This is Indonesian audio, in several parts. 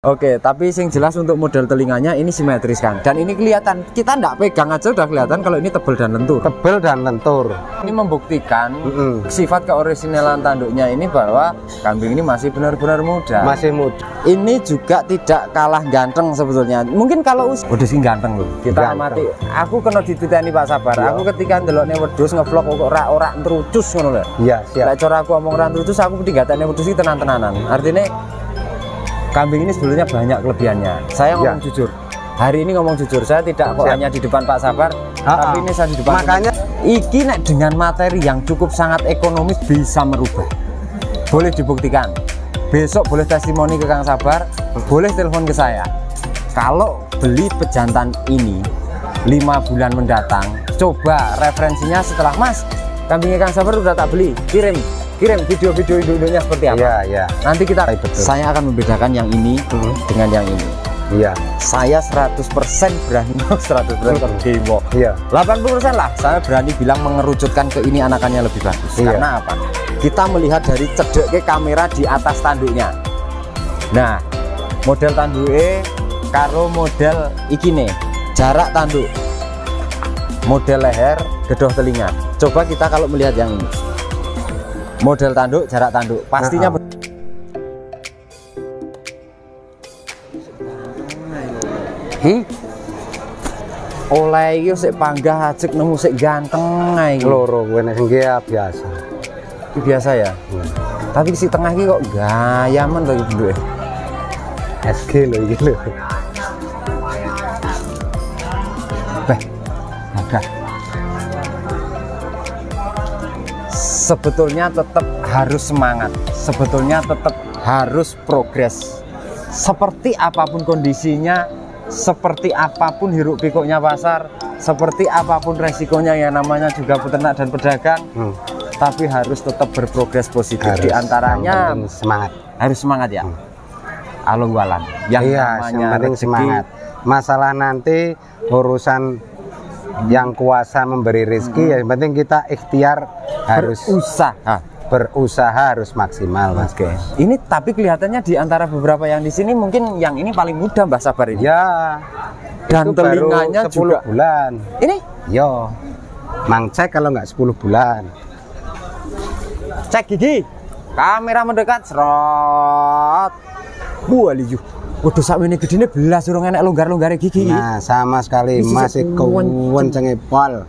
Oke, tapi sing jelas untuk model telinganya ini simetris kan. Dan ini kelihatan, kita ndak pegang aja udah kelihatan kalau ini tebel dan lentur. tebel dan lentur Ini membuktikan Mm-mm. sifat keorisinalan tanduknya ini bahwa kambing ini masih benar-benar muda. masih muda ini juga tidak kalah ganteng sebetulnya. Mungkin kalau us udah sih ganteng loh. Kita Ganteng. amati. Aku kena dititeni Pak Sabar. Iya. Aku ketika ndelokne wedhus ngevlog kok ora ora trucus ngono lho. iya Lek siap cara aku omong ora trucus aku tinggatane wedhus iki tenan-tenanan. Artinya kambing ini sebetulnya banyak kelebihannya. Saya ngomong Iya. jujur. Hari ini ngomong jujur, saya tidak kok Siap. hanya di depan Pak Sabar, Ah, tapi ini saya di depan. Makanya- iki nek dengan materi yang cukup sangat ekonomis bisa merubah. Boleh dibuktikan. Besok boleh testimoni ke Kang Sabar, boleh telepon ke saya. Kalau beli pejantan ini lima bulan mendatang, coba referensinya setelah Mas, kambingnya Kang Sabar udah tak beli, kirim, kirim video-video induknya seperti apa. iya iya Nanti kita, Baik, betul. saya akan membedakan yang ini Mhm. dengan yang ini. iya Saya 100% berani, 100% tergemo. iya 80% lah saya berani bilang mengerucutkan ke ini anakannya lebih bagus Iya. karena apa kita melihat dari cedek ke kamera di atas tanduknya nah model tanduknya karo model iki nih jarak tanduk model leher gedoh telinga coba kita kalau melihat yang ini model tanduk jarak tanduk pastinya Nah, ber- hmm? oleh iki sik panggah ajek nemu sik ganteng ae iki. loro gue nek sing iki ya biasa Iki biasa ya Hmm. tapi si tengah ini kok gayaman tuh bentuknya SG lho iki lho sebetulnya tetap harus semangat. Sebetulnya tetap harus progres. Seperti apa pun kondisinya seperti apa pun hiruk pikuknya pasar seperti apa pun resikonya yang namanya juga peternak dan pedagang Hmm. tapi harus tetap berprogres positif. Harus. di antaranya semangat. harus semangat ya. Alung walan. Yang iya namanya yang rezeki semangat. Masalah nanti urusan yang kuasa memberi rezeki ya yang penting kita ikhtiar harus berusaha berusaha harus maksimal mas Oke. Ini tapi kelihatannya di antara beberapa yang di sini mungkin yang ini paling mudah Mbak Sabar ini. ya Dan itu baru telinganya 10 juga. bulan Ini yo mang cek kalau nggak 10 bulan cek gigi. Kamera mendekat serot. Wah liyu. Waduh sak ini gedine belas urung enek longgar-longgare gigi. nah sama sekali Isi masih kewencenge pol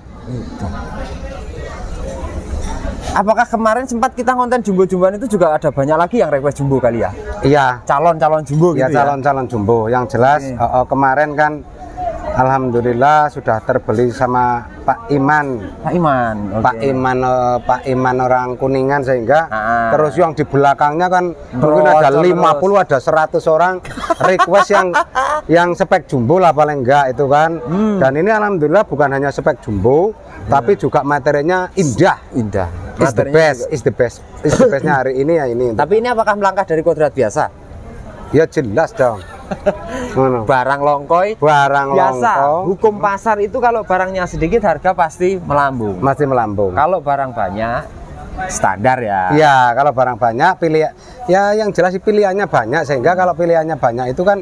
Apakah kemarin sempat kita konten jumbo-jumboan itu juga ada banyak lagi yang request jumbo kali ya? iya Calon-calon jumbo ya gitu ya. calon-calon jumbo yang jelas Oke. oh, oh, kemarin kan Alhamdulillah sudah terbeli sama Pak Iman Pak Iman. oke. Pak Iman eh, Pak Iman orang Kuningan sehingga Ah. terus yang di belakangnya kan mungkin Terus, ada terus. 50 ada 100 orang request yang yang spek jumbo lah paling enggak itu kan Hmm. dan ini alhamdulillah bukan hanya spek jumbo tapi juga materinya indah Indah. is the best is the best is the bestnya hari ini ya ini Tapi ini apakah melangkah dari kodrat biasa? ya jelas dong. Barang longkoy barang biasa. longkong hukum pasar itu kalau barangnya sedikit harga pasti melambung. Masih melambung. Kalau barang banyak standar ya. Iya, kalau barang banyak pilih ya yang jelas sih pilihannya banyak sehingga kalau pilihannya banyak itu kan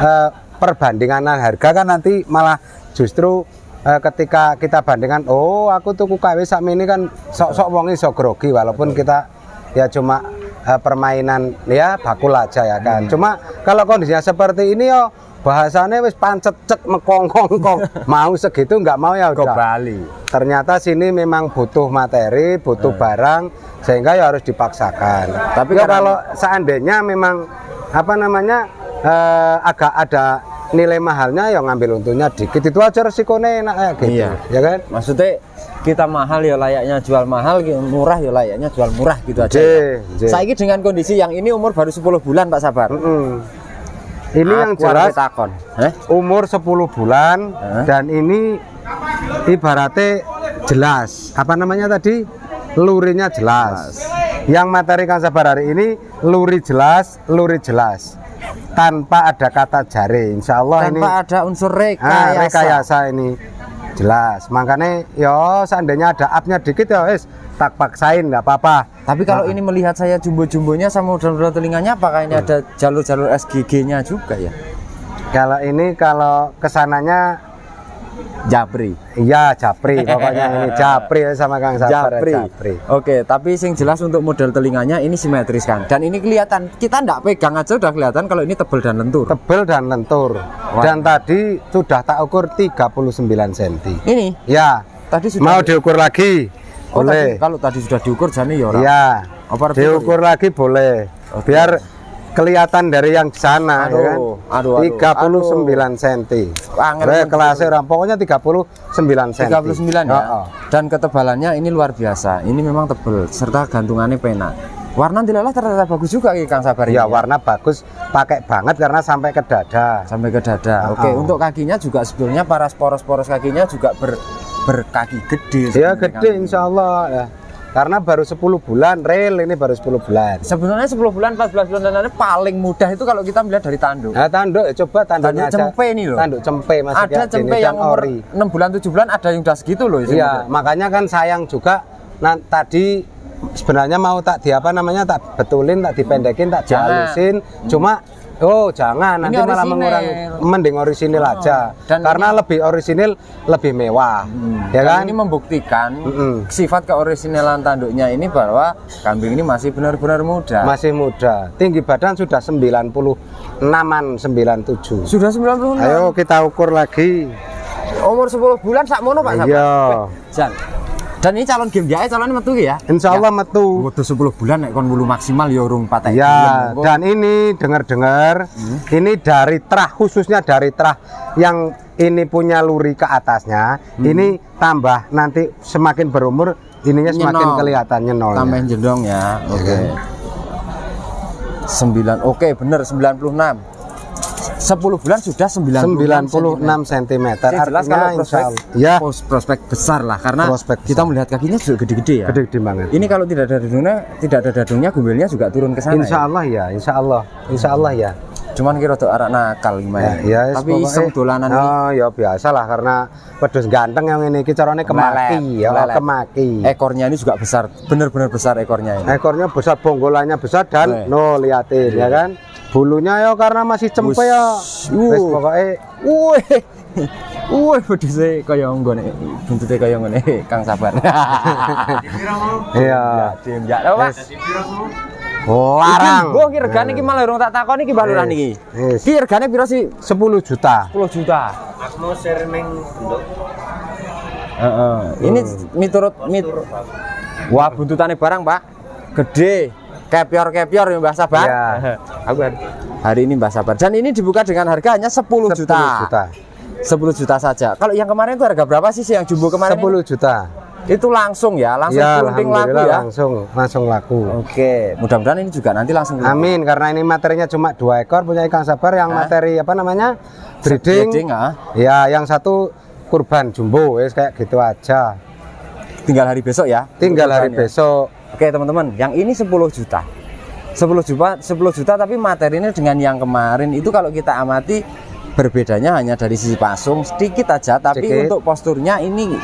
eh, perbandingan harga kan nanti malah justru eh, ketika kita bandingkan oh aku tuku KW sak ini kan sok-sok wong iso grogi walaupun kita ya cuma permainan ya bakul aja ya kan. Cuma kalau kondisinya seperti ini yo bahasanya wis pancet cek mekongkong mau segitu nggak mau ya udah Bali ternyata sini memang butuh materi, butuh barang, sehingga ya harus dipaksakan. Tapi Tapi ya karena- kalau seandainya memang apa namanya eh, agak ada nilai mahalnya, ya ngambil untungnya dikit itu aja resikonya enak kayak gitu, Iya. ya kan? maksudnya kita mahal ya layaknya jual mahal murah ya layaknya jual murah gitu aja J, J. saya dengan kondisi yang ini umur baru 10 bulan Pak Sabar Mm-mm. Ini yang Aku jelas arep takon eh? umur 10 bulan Hah? dan ini ibaratnya jelas. Apa namanya tadi? Lurinya jelas. Yang materi kan sabar hari ini luri jelas, luri jelas. Tanpa ada kata jari. Insya Allah ini tanpa ada unsur ah, rekayasa, rekayasa ini jelas. Makanya yo seandainya ada upnya dikit ya wes tak paksain nggak apa-apa Tapi kalau Nah. ini melihat saya jumbo-jumbonya sama model-model telinganya, apakah ini ada jalur-jalur SGG-nya juga ya? kalau ini kalau ke sananya Japri. iya japri pokoknya ini japri ya sama Kang Sabar Japri. japri Oke, tapi sing jelas untuk model telinganya ini simetris kan. Dan ini kelihatan kita ndak pegang aja udah kelihatan kalau ini tebel dan lentur. tebel dan lentur dan tadi sudah tak ukur 39 cm Ini ya tadi sudah mau diukur lagi Oh, tadi, boleh kalau tadi sudah diukur jane ya ora. Iya. Diukur lagi boleh. Oke. Biar kelihatan dari yang sana Aduh, ya kan. aduh, aduh, 39 cm. Angel Saya men- kelasnya orang pokoknya 39 cm. 39 ya. Oh, oh. Dan ketebalannya ini luar biasa. Ini memang tebel serta gantungannya pena. Warna dilalah ternyata bagus juga ya Kang Sabar ini Ya warna bagus, pakai banget karena sampai ke dada. sampai ke dada. Ah, Oke, untuk kakinya juga sebetulnya para poros-poros kakinya juga ber berkaki gede. Ya gede insya Allah ya. Karena baru 10 bulan, real ini baru 10 bulan. Sebenarnya 10 bulan, 14 bulan dan paling mudah itu kalau kita melihat dari tanduk. Nah, tanduk ya coba Tanduk tanduknya aja. cempe ini loh. Tanduk cempe masih ada cempe yang ori. 6 bulan 7 bulan ada yang udah segitu loh Iya, makanya kan sayang juga nah, tadi sebenarnya mau tak di apa namanya tak betulin, tak dipendekin, tak Jangan. dihalusin. Cuma oh jangan nanti malah mengurangi mending orisinil aja. Dan Karena lebih orisinil lebih mewah. Ya Dan kan? ini membuktikan Mm-mm. sifat keorisinalan tanduknya ini bahwa kambing ini masih benar-benar muda. Masih muda. Tinggi badan sudah 96-an 97. Sudah 96. Ayo kita ukur lagi. Umur 10 bulan sak mono Pak Sabar. Iya. Jan. Dan ini calon game dia calon metu ya. Insya Allah metu. Waktu 10 bulan nek kon wulu maksimal ya urung patek. Ya, Belum. dan ini dengar-dengar ini dari terah khususnya dari terah yang ini punya luri ke atasnya, ini tambah nanti semakin berumur ininya semakin Nyenol. kelihatan nyenol. tambahin jendong ya. Oke. 9 oke bener 96. 10 bulan sudah 96 96 cm. Yang jelas kalau prospek. Ya, prospek besar lah karena Prospek kita melihat kakinya juga gede-gede ya. gede-gede banget. Ini kalau tidak ada dadungnya, tidak ada dadungnya, gumbelnya juga turun ke sana. Insya ya? Allah ya, insya Allah, insya Allah ya. Cuman kira tuh arak nakal gimana. Ya, Tapi pokoknya- iseng dolanan ini. Oh, ya biasa lah karena pedus ganteng yang ini carane kemaki ya, kemaki. Ekornya ini juga besar, benar-benar besar ekornya ini. Ekornya besar, bonggolannya besar Weh. dan no liatin ya kan. Bulunya ya karena masih cempe ya. Uh. Wis pokoknya Wih, wih, bedusnya kaya nggone, buntutnya kaya nggone, Kang Sabar. iya. Dim, ya, apa? Larang. Gue ki regane ki malah urung tak takon iki baluran iki. Wis. Ki regane piro sih? 10 juta. 10 juta. Heeh. Ini miturut mit Wah, buntutannya barang, Pak. Gede. Kepior-kepior ya Mbah Sabar. Iya. Aku hari- ini Mbah Sabar. Dan ini dibuka dengan harga hanya 10 10 juta. juta. 10 juta saja. Kalau yang kemarin itu harga berapa sih sih yang jumbo kemarin? 10 juta. Itu langsung ya, langsung Ya, laku ya. langsung langsung laku. Oke, mudah-mudahan ini juga nanti langsung Amin karena ini materinya cuma dua ekor punya ikan sabar yang Hah? materi apa namanya? breeding. Breeding, ah. Ya, yang satu kurban jumbo wis kayak gitu aja. Tinggal hari besok ya. Tinggal hari ya. besok. Oke teman-teman, yang ini 10 juta. 10 juta, 10 juta tapi materinya dengan yang kemarin itu kalau kita amati berbedanya hanya dari sisi pasung sedikit aja tapi Sedikit. untuk posturnya ini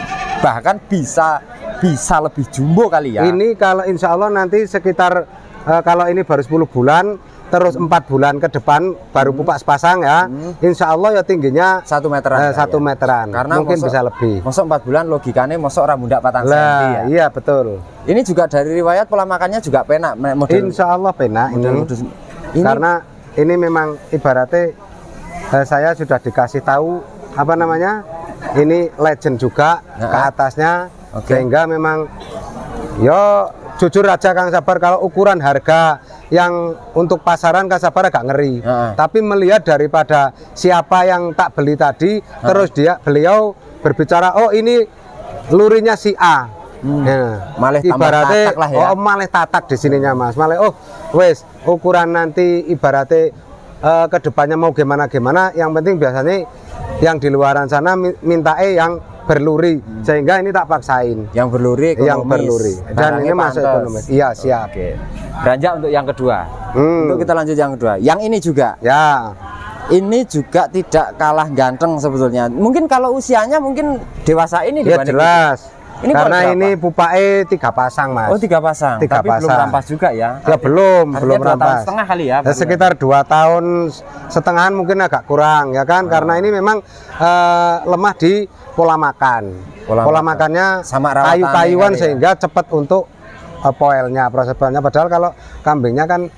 bahkan bisa bisa lebih jumbo kali ya. Ini kalau insya Allah nanti sekitar eh, kalau ini baru 10 bulan, terus empat bulan ke depan baru pupak sepasang ya. Insya Allah ya tingginya satu meteran. eh, satu ya. meteran. Karena mungkin mosok- bisa lebih. Masuk 4 bulan logikanya masuk rambut patang senti Lah, ya. iya betul. Ini juga dari riwayat pola makannya juga penak model Insya Allah penak ini. model ini Karena ini memang ibaratnya eh, saya sudah dikasih tahu apa namanya? Ini legend juga Nah, ke atasnya Oke. sehingga memang yo jujur aja Kang Sabar kalau ukuran harga yang untuk pasaran Kang Sabar agak ngeri. Heeh. Tapi melihat daripada siapa yang tak beli tadi terus dia beliau berbicara oh ini lurinya si A. Hmm. Ya. Malah tambah ibaratnya tatak lah ya. oh malah tatak di sininya Mas. Malah oh wes ukuran nanti ibaratnya eh, ke depannya mau gimana gimana yang penting biasanya yang di luaran sana mi- minta eh yang berluri sehingga ini tak paksain yang berluri ekonomis. yang berluri dan ini masuk ekonomis. Iya siap. Oke. Beranjak untuk yang kedua. Hmm. Untuk kita lanjut yang kedua. Yang ini juga. Ya, Ini juga tidak kalah ganteng sebetulnya. Mungkin kalau usianya mungkin dewasa ini ya jelas. itu. Ini Karena ini pupae tiga pasang mas. Oh tiga pasang, Tiga tapi belum pasang. rampas juga ya? Ya belum, Artinya belum dua tahun rampas. setengah kali ya? Ya, Pak? sekitar dua tahun setengahan mungkin agak kurang ya kan, karena ini memang eh, lemah di pola makan. Pola Pola, makan. makannya Sama kayu-kayuan ya? sehingga cepat untuk eh, poelnya, proses poelnya. Padahal kalau kambingnya kan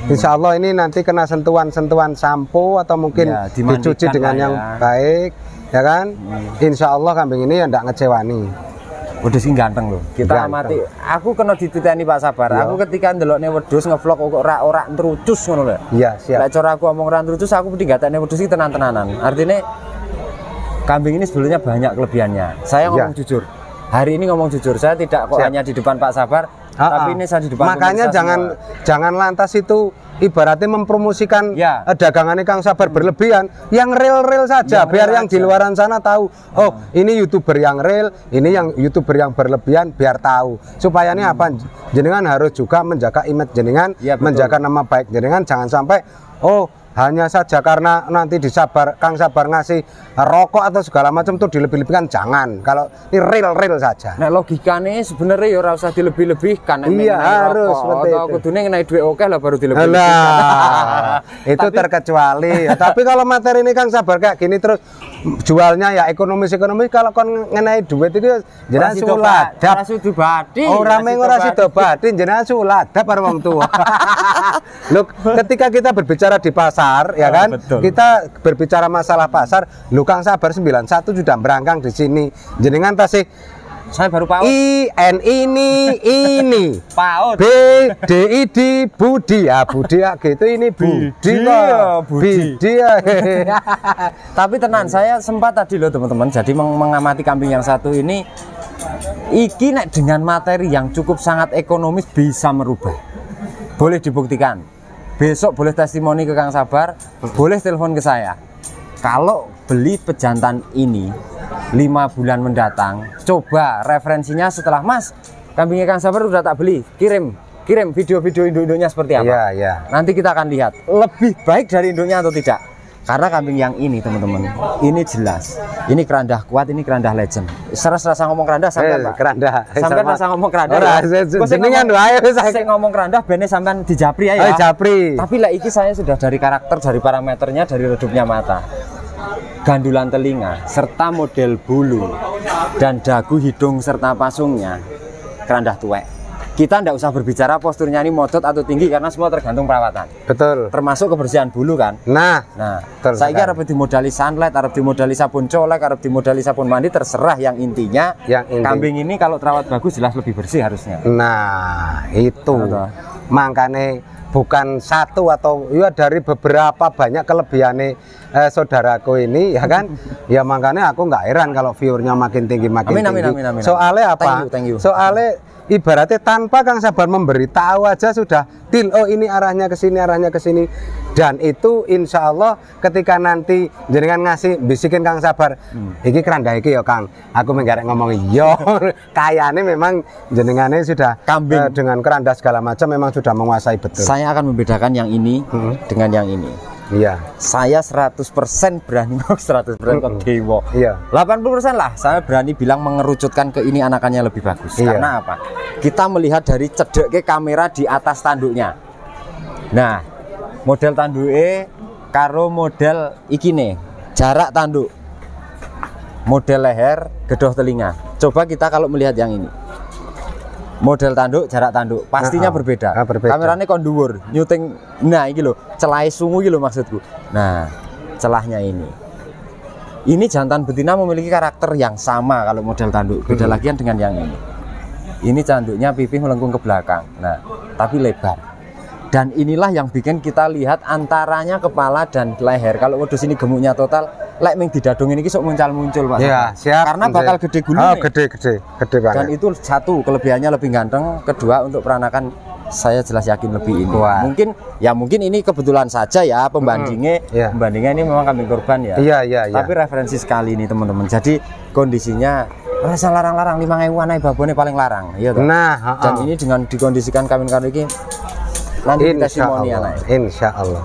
Insya Allah ini nanti kena sentuhan-sentuhan sampo atau mungkin Ya, dicuci dengan yang ya. baik, ya kan? Insya Allah kambing ini ya tidak ngecewani. Wedhus ini ganteng loh. Kita Ganteng. amati. Aku kena dititeni Pak Sabar. Iya. Aku ketika ndelokne wedhus ngevlog kok ora ora trucus ngono lho. Iya siap. Lek cara aku ngomong ora trucus aku mesti gatene wedhus iki tenan-tenanan. Artinya kambing ini sebetulnya banyak kelebihannya. Saya ngomong Iya. jujur. Hari ini ngomong jujur, saya tidak kok Siap. hanya di depan Pak Sabar, tapi ini saya di depan Makanya jangan semua. jangan lantas itu ibaratnya mempromosikan Ya. eh, dagangan Kang Sabar berlebihan. Yang real-real saja, Yang biar real yang di aja. luaran sana tahu. Oh, ini youtuber yang real, ini yang youtuber yang berlebihan, biar tahu. Supaya ini apa? Jenengan harus juga menjaga image jenengan, Ya, betul. menjaga nama baik jenengan. Jangan sampai oh hanya saja karena nanti disabar Kang Sabar ngasih rokok atau segala macam tuh dilebih-lebihkan jangan. Kalau ini real-real saja. Nah logikanya sebenarnya ya ora usah dilebih-lebihkan Iya, harus, rokok. seperti Atau itu. kudune ngenai duit oke lah baru dilebih-lebihkan. Itu terkecuali. Ya, tapi kalau materi ini Kang sabar kayak gini terus jualnya ya ekonomis ekonomis kalau kon ngenai duit itu ya jenengan sulat. Ora sido badi. Ora meng ora sida badin jenengan sulat dap karo wong tua. Loh, ketika kita berbicara di pasar ya Oh, kan, betul. kita berbicara masalah pasar, lu Kang Sabar 91 sudah berangkang di sini. Jenengan tasih Saya baru PAUD. I N ini ini PAUD. B D I D Budi ya Budi ya gitu ini Budi kok. ya, Budi. Budi ya. Tapi tenan, saya sempat tadi loh teman-teman. Jadi meng- mengamati kambing yang satu ini, iki nek dengan materi yang cukup sangat ekonomis bisa merubah. Boleh dibuktikan. Besok boleh testimoni ke Kang Sabar, boleh telepon ke saya. Kalau beli pejantan ini lima bulan mendatang, coba referensinya setelah Mas kambingnya Kang Sabar udah tak beli, kirim kirim video-video induk-induknya seperti apa. Iya, iya. Nanti kita akan lihat lebih baik dari induknya atau tidak. Karena kambing yang ini teman-teman, ini jelas. Ini kerandah kuat, ini kerandah legend. Seras rasa ngomong kerandah sampai Eh, Pak. kerandah. Sampai rasa ngomong kerandah. Ora, ya. jenengan wis saya- ngomong kerandah bene sampean di Japri ya. Oh. Japri. Tapi lah iki saya sudah dari karakter, dari parameternya, dari redupnya mata. Gandulan telinga serta model bulu dan dagu hidung serta pasungnya kerandah tuwek. Kita tidak usah berbicara posturnya ini modot atau tinggi karena semua tergantung perawatan. Betul. Termasuk kebersihan bulu kan. Nah, Nah, Betul saya sekali. arep dimodali sunlight, arep dimodali sabun colek, arep dimodali sabun mandi terserah yang intinya Yang inti. kambing ini kalau terawat bagus jelas lebih bersih harusnya. nah itu. Betul. Makanya bukan satu atau ya dari beberapa banyak kelebihannya eh, saudaraku ini ya kan ya makanya aku nggak heran kalau viewernya makin tinggi makin Amin, amin, tinggi amin, amin, amin. soalnya apa Thank you, thank you. soalnya ibaratnya tanpa Kang Sabar memberitahu aja sudah til oh ini arahnya ke sini arahnya ke sini dan itu insya Allah ketika nanti jenengan ngasih bisikin Kang Sabar Hmm. iki keranda iki ya Kang aku menggarek ngomong yo kayaknya memang jenengannya sudah Kambing. eh, dengan keranda segala macam memang sudah menguasai betul Saya akan membedakan yang ini Hmm. dengan yang ini. Iya Saya 100% berani 100% kok dewo. iya 80% lah saya berani bilang mengerucutkan ke ini anakannya lebih bagus. Iya. Karena apa? Kita melihat dari cedek ke kamera di atas tanduknya. Nah, model tanduknya karo model iki nih, jarak tanduk. Model leher, gedoh telinga. Coba kita kalau melihat yang ini. Model tanduk, jarak tanduk, pastinya Ah, ah. berbeda. Ah, berbeda. Kameranya kon dhuwur, nyuting. Nah, iki lho, celai sungu iki lho maksudku. Nah, celahnya ini. Ini jantan betina memiliki karakter yang sama kalau model tanduk. Beda Hmm. lagi dengan yang ini. Ini tanduknya pipih melengkung ke belakang. Nah, tapi lebar. Dan inilah yang bikin kita lihat antaranya kepala dan leher. Kalau wedhus ini gemuknya total, lek ming didadung ini sok muncul-muncul, Pak. iya siap Karena bakal gede gulu oh gede gede gede Dan banget itu satu kelebihannya lebih ganteng, kedua untuk peranakan saya jelas yakin lebih ini. Wah. Mungkin ya mungkin ini kebetulan saja ya pembandingnya. Iya. Pembandingnya ini memang kambing korban ya. iya iya iya Tapi referensi sekali ini teman-teman. Jadi kondisinya rasa larang-larang lima ngewuan ae babone paling larang. Iya toh? nah ha, Dan ha. ini dengan dikondisikan kambing kambing ini nanti Insya testimoni insya Allah.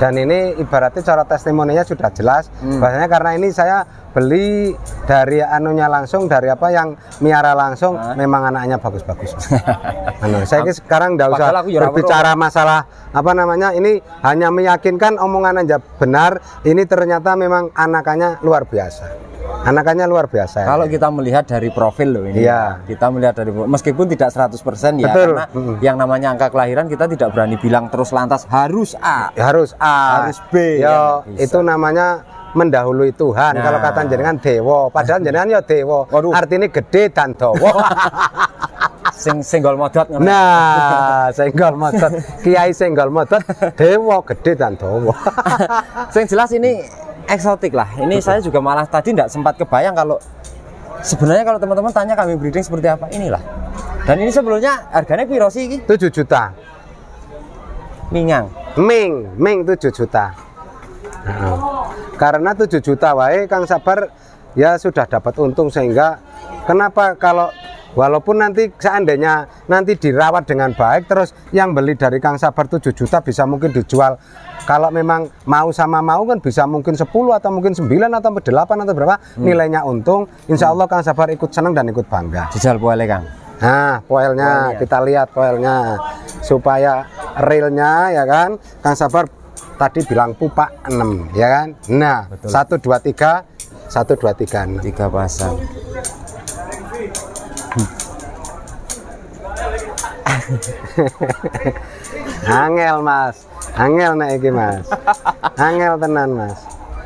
Dan ini ibaratnya cara testimoninya sudah jelas. Hmm. Bahasanya karena ini saya beli dari anunya langsung dari apa yang miara langsung Hah? memang anaknya bagus-bagus. Anu, saya ini sekarang nggak usah berbicara masalah apa namanya ini hanya meyakinkan omongan aja benar. Ini ternyata memang anakannya luar biasa. Anakannya luar biasa. Kalau kita melihat dari profil loh ini, Iya. kita melihat dari meskipun tidak 100% ya, Betul. karena Mm-mm. yang namanya angka kelahiran kita tidak berani bilang terus lantas harus A. Ya, harus A, Harus B, Yo, ya, itu namanya mendahului Tuhan. Nah. Kalau kata jenengan dewa, padahal jenengan ya dewa. Waduh. Artinya gede dan dawa. Sing senggol modot ngono. nah, senggol modot, kiai senggol modot, dewa gede dan dawa. Sing jelas ini eksotik lah. Ini saya juga malah tadi tidak sempat kebayang kalau sebenarnya kalau teman-teman tanya kami breeding seperti apa inilah. Dan ini sebelumnya harganya piro sih iki? 7 juta. Mingang. Ming, Ming 7 juta. Heeh. Karena 7 juta wae Kang Sabar ya sudah dapat untung sehingga kenapa kalau walaupun nanti seandainya nanti dirawat dengan baik terus yang beli dari Kang Sabar 7 juta bisa mungkin dijual kalau memang mau sama mau kan bisa mungkin 10 atau mungkin 9 atau 8 atau berapa nilainya untung Insya Allah Kang Sabar ikut senang dan ikut bangga Jajal boleh Kang. Nah, poelnya Poelnya. kita lihat poelnya supaya realnya ya kan. Kang Sabar tadi bilang pupa 6 ya kan. Nah, Betul. 1 2 3 1 2 3 6. Tiga pasang. Angel Mas. Angel nek iki Mas. Angel tenan Mas.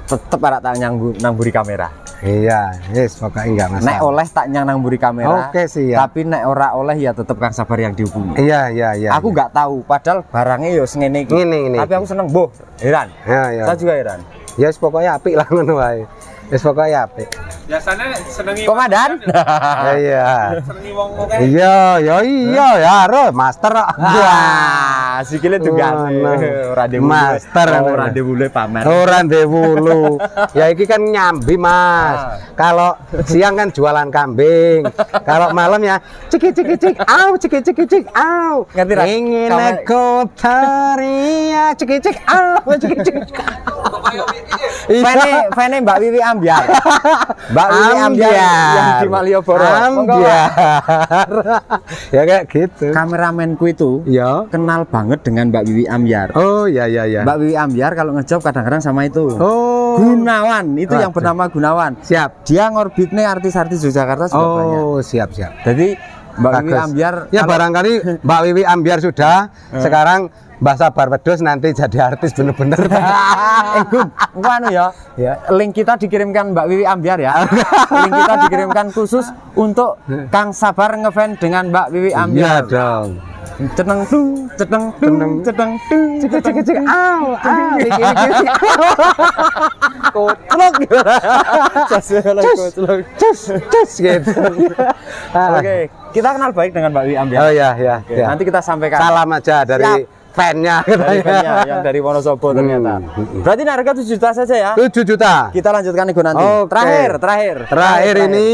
Tetep arek tak nyanggu nangburi kamera. Iya, yes pokoknya enggak Nek masalah. oleh tak nyang nangburi kamera. Oke, siap. Tapi nek ora oleh ya tetep Kang Sabar yang dihubungi. Iya, iya, iya. aku nggak tahu padahal barangnya yo ngene iki. Ngene, ngene Tapi aku seneng, boh, heran. Ya, ya. Saya juga heran. Ya yes, pokoknya apik lah ngono wae. Yes pokoknya apik. Biasanya senengi Komandan. Ya iya. senengi wong oke. Iya, ya iya ya, ro, master kok. Wah, sikile tugas. Wah, Ora de Master. Oh, ora de bule pamer. Orang dewulu. ya iki kan nyambi, Mas. Ah. Kalau siang kan jualan kambing. Kalau malam ya ciki ciki cik, au ciki ciki cik, au. Ingin aku taria ciki cik, au ciki ciki. Fene, fene Mbak Wiwi Ambiar. Mbak Wiwi Ambiar yang di Malioboro. Ambiar. ya kayak gitu. Kameramenku itu Ya. kenal banget dengan Mbak Wiwi Ambiar. Oh ya ya ya. Mbak Wiwi Ambiar kalau ngejob kadang-kadang sama itu. Oh. Gunawan, itu yang bernama Gunawan. Siap. Dia ngorbitnya artis-artis Yogyakarta sudah banyak. Oh, siap siap. Jadi Mbak Wiwi Bagus. Ambiar Ya kalau- barangkali Mbak Wiwi Ambiar sudah. Sekarang Mbak Sabar Wedus nanti jadi artis bener-bener. eh Gun, anu ya. Ya. Link kita dikirimkan Mbak Wiwi Ambiar ya. Link kita dikirimkan khusus untuk Kang Sabar ngefans dengan Mbak Wiwi Iya Ambiar. dong. Ceteng tung, ceteng tung, ceteng tung, au au. iki, iki, iki. Kotlok. Kotlok. Cus cus gitu. Ah. Oke, kita kenal baik dengan Mbak Wiwi Ambiar. Oh ya ya Oke, ya. Nanti kita sampaikan. Salam aja dari Siap. Fan-nya dari katanya. fan-nya yang dari Wonosobo ternyata. Hmm, hmm. Berarti ini harga 7 juta saja ya. 7 juta. Kita lanjutkan nego nanti. Oke. Terakhir, terakhir. Terakhir ini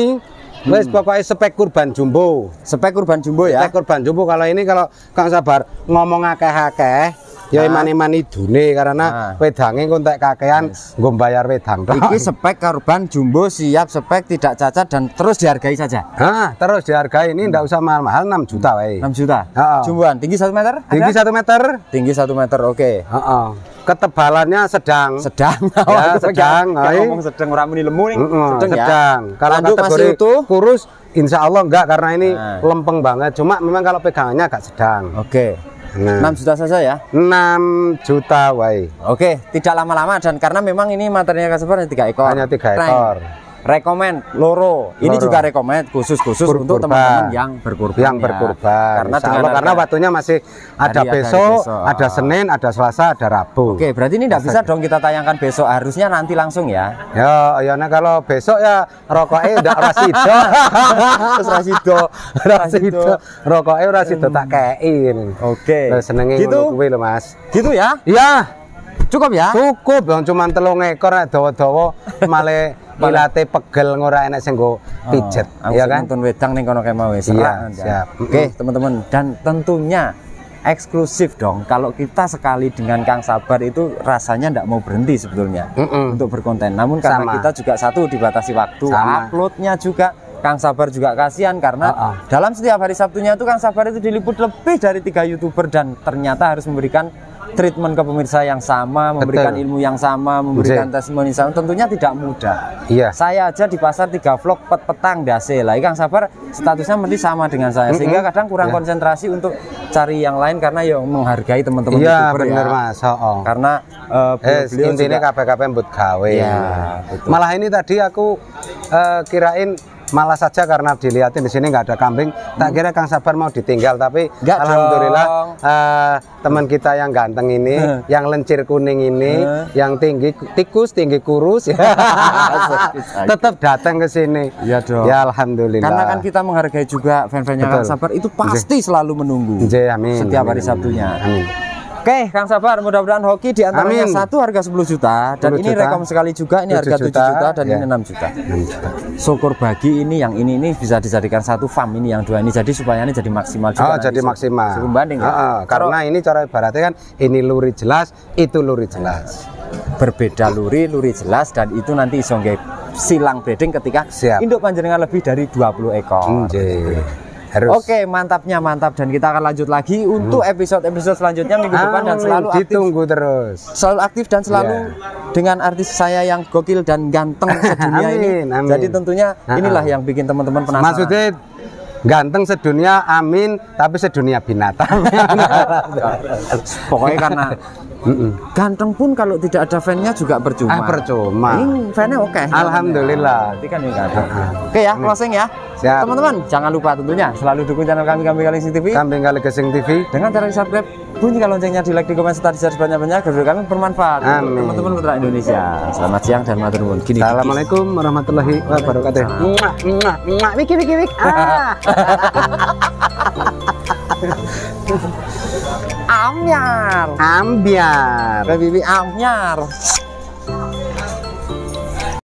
wes pokoknya spek kurban jumbo. spek kurban jumbo ya. Spek kurban jumbo kalau ini kalau Kang Sabar ngomong akeh-akeh ya Ah. iman-iman idune karena Ah. wedange kontek kakean nggo bayar wedang tok. Iki spek kurban jumbo siap spek tidak cacat dan terus dihargai saja. Nah, terus dihargai ini ndak usah mahal-mahal 6 juta wae. 6 juta. Heeh. Jumboan tinggi 1 meter? Ada? Tinggi 1 meter. tinggi 1 meter. Oke. Heeh. Ketebalannya sedang. Sedang. Ya, Aku sedang, nggak oi. ngomong sedang ora muni lemu nih. Heeh, Sedang ya. sedang. Kalau Tanduk masih kategori utuh. kurus Insya Allah enggak karena ini Nah. lempeng banget. Cuma memang kalau pegangannya agak sedang. Oke. Nah. 6 juta saja ya. 6 juta wae. Oke, tidak lama-lama dan karena memang ini materinya kasar hanya tiga ekor. Hanya tiga ekor. Rekomen loro. Ini Loro. juga rekomen khusus khusus Kur- untuk teman-teman yang berkurban. yang ya. berkurban. Karena Insya dengan Allah, karena waktunya masih ada besok, besok. ada Senin, ada Selasa, ada Rabu. Oke, berarti ini tidak bisa dong kita tayangkan besok. Harusnya nanti langsung ya. Ya, ya nah kalau besok ya rokoknya udah rasido. Terus rasido, rasido. Rokoknya rasido tak kein. Oke. Senenge Gitu? kuwi lho, Mas. Gitu ya. Iya, Cukup ya. cukup dong cuma telung ekor dawa-dawa male ilate pegel ora enak sing pijet, Oh, aku ya kan? nonton wedang nih kono kayak mau wis. Iya, Anda. siap. Oke, teman-teman dan tentunya eksklusif dong. Kalau kita sekali dengan Kang Sabar itu rasanya ndak mau berhenti sebetulnya Mm-mm. untuk berkonten. Namun karena Sama. kita juga satu dibatasi waktu, Sama. uploadnya juga Kang Sabar juga kasihan karena Uh-uh. dalam setiap hari Sabtunya itu Kang Sabar itu diliput lebih dari tiga youtuber dan ternyata harus memberikan treatment ke pemirsa yang sama, memberikan Betul. ilmu yang sama, memberikan testimoni sama. Tentunya tidak mudah. Iya. Saya aja di pasar tiga vlog pet petang dase lah. Kang Sabar statusnya mesti sama dengan saya sehingga kadang kurang Ya. konsentrasi untuk cari yang lain karena ya menghargai teman-teman Iya youtuber bener ya. mas. Oh, Karena eh, Eh, beliau intinya KPKP buat gawe. Iya. Malah ini tadi aku eh, kirain malah saja karena dilihatin di sini nggak ada kambing, tak kira Kang Sabar mau ditinggal tapi Nggak alhamdulillah dong. eh, teman kita yang ganteng ini, yang lencir kuning ini, yang tinggi tikus, tinggi kurus ya. tetap datang ke sini. Iya dong. Ya alhamdulillah. Karena kan kita menghargai juga fan-fannya Kang. Sabar itu pasti selalu menunggu Nggih, amin, setiap hari Sabtunya. Amin. Oke, Kang Sabar, mudah-mudahan hoki di antaranya Amin. satu harga 10 juta dan 10 ini juta. rekom sekali juga ini 7 harga 7 juta, juta, dan ya. ini 6 juta. Enam juta. Syukur bagi ini yang ini ini bisa dijadikan satu farm ini yang dua ini jadi supaya ini jadi maksimal juga. Oh, jadi maksimal. Suku banding ya. Heeh, karena ini cara ibaratnya kan ini luri jelas, itu luri jelas. berbeda luri, luri jelas dan itu nanti iso silang breeding ketika Siap. induk panjenengan lebih dari 20 ekor. Nggih. Harus Oke, mantapnya mantap dan kita akan lanjut lagi untuk episode-episode selanjutnya minggu depan dan Amin. selalu aktif ditunggu terus. selalu aktif dan selalu dengan artis saya yang gokil dan ganteng sedunia ini. Amin, amin. Jadi tentunya inilah yang bikin teman-teman penasaran. Maksudnya ganteng sedunia amin, tapi sedunia binatang. pokoknya karena ganteng pun kalau tidak ada fan-nya juga percuma. ah percuma. Ini fan-nya oke. Alhamdulillah. Berarti kan ganteng. Oke ya, closing ya. Siap. Teman-teman, jangan lupa tentunya selalu dukung channel kami Galing Sing TV Kambing kali gesing TV. dengan cara di subscribe, bunyikan loncengnya di like, di komen serta di share sebanyak-banyak agar video kami bermanfaat untuk Amin. teman-teman putra Indonesia. Selamat siang dan matur nuwun. Assalamualaikum warahmatullahi wabarakatuh. Muah, muah, muah. Wiki, wiki, wiki. Ah. Amyar. Ambiar. Baby amyar.